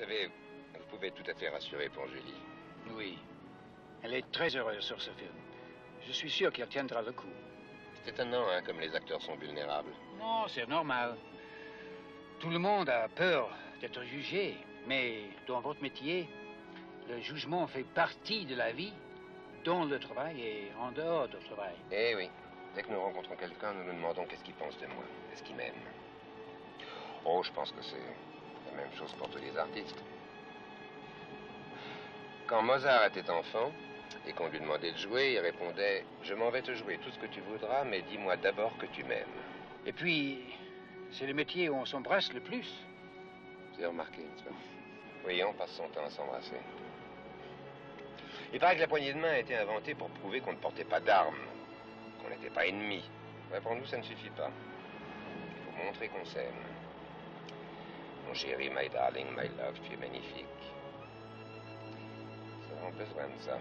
savez, vous pouvez tout à fait rassurer pour Julie. Oui. Elle est très heureuse sur ce film. Je suis sûr qu'elle tiendra le coup. C'est étonnant, hein, comme les acteurs sont vulnérables. Non, c'est normal. Tout le monde a peur d'être jugé. Mais dans votre métier, le jugement fait partie de la vie, dans le travail et en dehors du travail. Eh oui. Dès que nous rencontrons quelqu'un, nous nous demandons qu'est-ce qu'il pense de moi, est-ce qu'il m'aime. Oh, je pense que c'est la même chose pour tous les artistes. Quand Mozart était enfant et qu'on lui demandait de jouer, il répondait Je m'en vais te jouer tout ce que tu voudras, mais dis-moi d'abord que tu m'aimes. Et puis, c'est le métier où on s'embrasse le plus. Vous avez remarqué, n'est-ce pas? Oui, on passe son temps à s'embrasser. Il paraît que la poignée de main a été inventée pour prouver qu'on ne portait pas d'armes, qu'on n'était pas ennemis. Mais pour nous, ça ne suffit pas. Il faut montrer qu'on s'aime. Mon chéri, my darling, my love, tu es magnifique. Ça, on a besoin de ça.